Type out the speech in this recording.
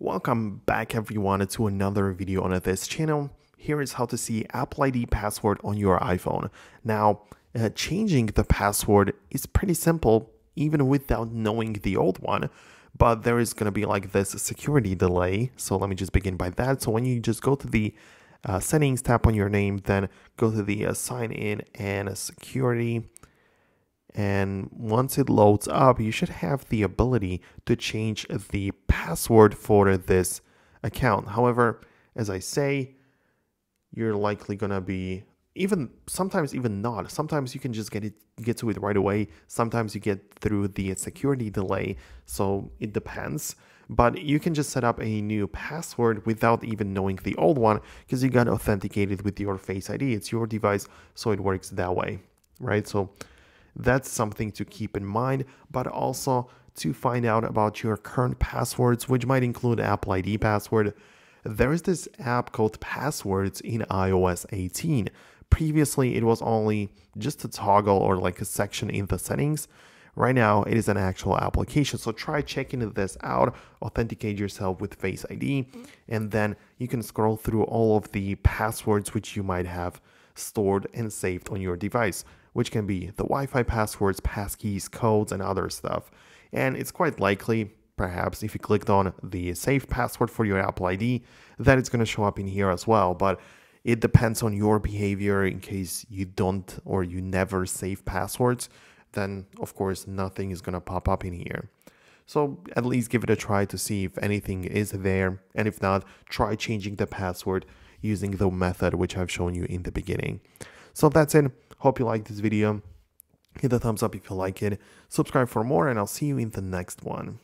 Welcome back everyone to another video on this channel. Here is how to see Apple ID password on your iPhone. Now, uh, changing the password is pretty simple even without knowing the old one, but there is going to be like this security delay. So let me just begin by that. So when you just go to the uh, settings, tap on your name, then go to the uh, sign in and security and once it loads up, you should have the ability to change the password for this account. However, as I say, you're likely gonna be even sometimes even not. Sometimes you can just get it get to it right away. Sometimes you get through the security delay, so it depends. But you can just set up a new password without even knowing the old one because you got authenticated with your Face ID. It's your device, so it works that way, right? So that's something to keep in mind, but also to find out about your current passwords, which might include Apple ID password. There is this app called Passwords in iOS 18. Previously, it was only just a toggle or like a section in the settings. Right now, it is an actual application. So try checking this out, authenticate yourself with Face ID, and then you can scroll through all of the passwords which you might have stored and saved on your device which can be the Wi-Fi passwords, passkeys, codes, and other stuff. And it's quite likely, perhaps if you clicked on the save password for your Apple ID, that it's going to show up in here as well. But it depends on your behavior in case you don't or you never save passwords, then of course nothing is going to pop up in here. So at least give it a try to see if anything is there. And if not, try changing the password using the method which I've shown you in the beginning. So that's it. Hope you liked this video. Hit the thumbs up if you like it. Subscribe for more and I'll see you in the next one.